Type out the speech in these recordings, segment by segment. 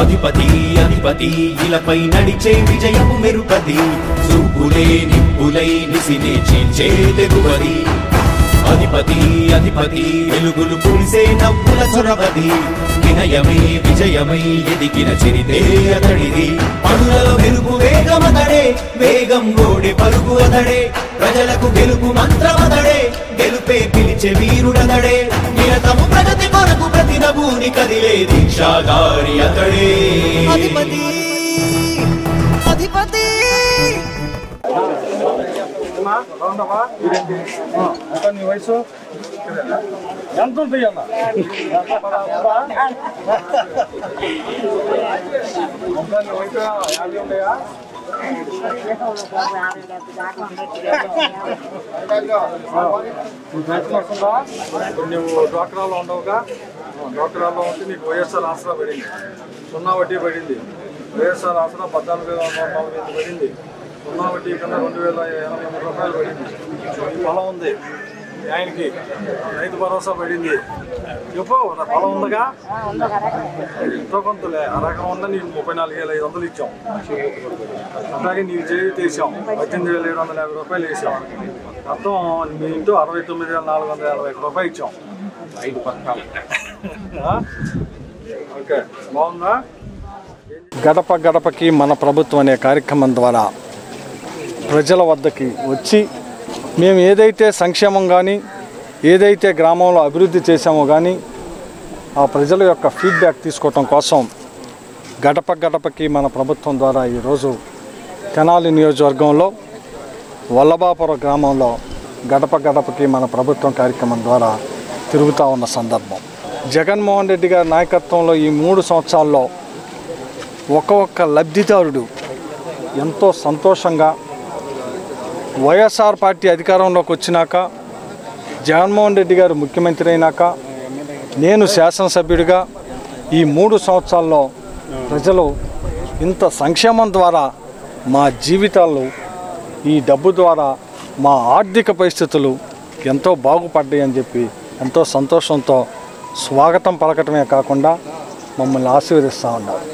అధిపతి అధిపతి ఇలపై నడిచే విజయము మెరుపది చూపులే నిప్పులై నిసినే చీల్చే తెగువది. అధిపతి అధిపతి వెలుగులు పులిసే నవ్వుల చొరవది. వినయమే విజయమై ఎదిగిన చరితే అతడిది. పనులలో మెరుపు వేగమతడే వేగం గోడి పరుగు అతడే. ప్రజలకు గెలుపు మంత్రమతడే గెలుపే పిలిచే వీరుడతడే. నిరతము ప్రగతి కొరకు ప్రతి నభూని కదిలే దీక్షాగారి అతడే. అధిపతి అధిపతి. నీ వయసు? ఎంత ఉంటుంది అన్న యాభై ఉన్నాయా నువ్వు నువ్వు డ్వాక్రాలో ఉండవుగా డ్వాక్రాలో ఉంటే నీకు వైఎస్ఆర్ ఆసరా పడింది సున్నా వడ్డీ పడింది వైఎస్ఆర్ ఆసరా పద్నాలుగు వేల నలభై ఐదు పడింది సున్నా వడ్డీ కింద రెండు వేల ఎనభై మూడు రూపాయలు పడింది ఈ పొలం ఉంది ఆయనకి రైతు భరోసా పడింది. చెప్పు నా పొలం ఉందిగా? ఎంతో కొంతలే ఆ రకం ఉందా నీకు ముప్పై నాలుగు వేల ఐదు వందలు ఇచ్చాం. అలాగే నీకు చేయి తీసాం. పద్దెనిమిది వేల ఏడు వందల యాభై రూపాయలు వేసాం. మొత్తం మీ ఇంటూ అరవై తొమ్మిది వేల నాలుగు వందల యాభై ఒక్క రూపాయలు ఇచ్చాం. ఐదు పథకాలు ఓకే బాగుందా? గడప గడపకి మన ప్రభుత్వం అనే కార్యక్రమం ద్వారా ప్రజల వద్దకి వచ్చి మేము ఏదైతే సంక్షేమం కానీ ఏదైతే గ్రామంలో అభివృద్ధి చేశామో కానీ ఆ ప్రజల యొక్క ఫీడ్బ్యాక్ తీసుకోవటం కోసం గడప గడపకి మన ప్రభుత్వం ద్వారా ఈరోజు తెనాలి నియోజకవర్గంలో వల్లభాపురం గ్రామంలో గడప గడపకి మన ప్రభుత్వం కార్యక్రమం ద్వారా తిరుగుతూ ఉన్న సందర్భం. జగన్మోహన్ రెడ్డి గారి నాయకత్వంలో ఈ మూడు సంవత్సరాల్లో ఒక ఒక్క లబ్ధిదారుడు ఎంతో సంతోషంగా వైఎస్ఆర్ పార్టీ అధికారంలోకి వచ్చినాక జగన్మోహన్ రెడ్డి గారు ముఖ్యమంత్రి అయినాక నేను శాసనసభ్యుడిగా ఈ మూడు సంవత్సరాల్లో ప్రజలు ఇంత సంక్షేమం ద్వారా మా జీవితాలు ఈ డబ్బు ద్వారా మా ఆర్థిక పరిస్థితులు ఎంతో బాగుపడ్డాయి అని చెప్పి ఎంతో సంతోషంతో స్వాగతం పలకటమే కాకుండా మమ్మల్ని ఆశీర్వదిస్తూ ఉన్నారు.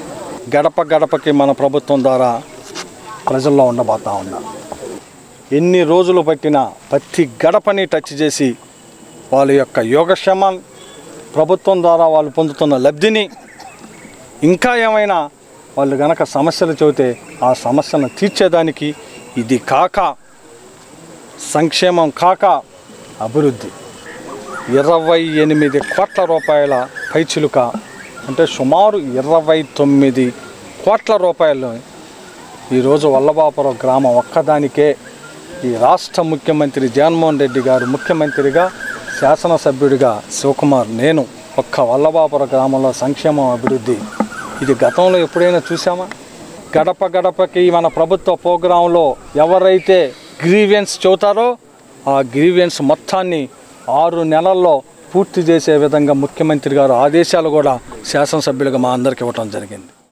గడప గడపకి మన ప్రభుత్వం ద్వారా ప్రజల్లో ఉండబోతూ ఉన్నారు. ఎన్ని రోజులు పట్టినా ప్రతి గడపని టచ్ చేసి వాళ్ళ యొక్క యోగక్షేమం ప్రభుత్వం ద్వారా వాళ్ళు పొందుతున్న లబ్ధిని ఇంకా ఏమైనా వాళ్ళు గనక సమస్యలు చెబితే ఆ సమస్యను తీర్చేదానికి ఇది కాక సంక్షేమం కాక అభివృద్ధి. ఇరవై ఎనిమిది కోట్ల రూపాయల పైచిలుక అంటే సుమారు ఇరవై తొమ్మిది కోట్ల రూపాయలు ఈరోజు వల్లభాపురం గ్రామం ఒక్కదానికే ఈ రాష్ట్ర ముఖ్యమంత్రి జగన్మోహన్ రెడ్డి గారు ముఖ్యమంత్రిగా శాసనసభ్యుడిగా శివకుమార్ నేను ఒక్క వల్లభాపుర గ్రామంలో సంక్షేమం అభివృద్ధి. ఇది గతంలో ఎప్పుడైనా చూసామా గడప గడపకి మన ప్రభుత్వ ప్రోగ్రాంలో ఎవరైతే గ్రీవెన్స్ చెబుతారో ఆ గ్రీవెన్స్ మొత్తాన్ని ఆరు నెలల్లో పూర్తి చేసే విధంగా ముఖ్యమంత్రి గారు ఆదేశాలు కూడా శాసనసభ్యులుగా మా అందరికి ఇవ్వటం జరిగింది.